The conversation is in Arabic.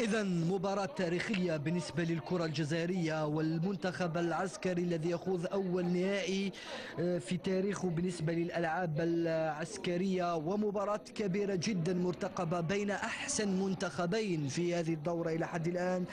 إذا مباراة تاريخية بالنسبة للكرة الجزائرية والمنتخب العسكري الذي يخوض أول نهائي آه، في تاريخه بالنسبة للألعاب العسكرية. ومباراة كبيرة جدا مرتقبة بين أحسن منتخبين في هذه الدورة إلى حد الآن.